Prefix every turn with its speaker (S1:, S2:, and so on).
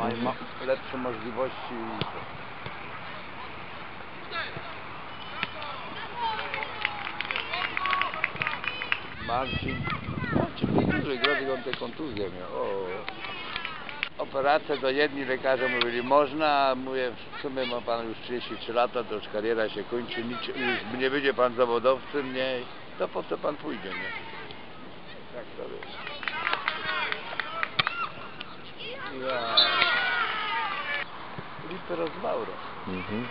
S1: mają ma lepsze możliwości. Marcin, Marcin nie gra, tylko on tę kontuzję miał. O. Operację to jedni lekarze mówili można, mówię w sumie ma pan już 33 lata, to już kariera się kończy, nic, już nie będzie pan zawodowcem, nie, to po co pan pójdzie, nie? Jak to wiesz? Vítor Osmauro. Uhum.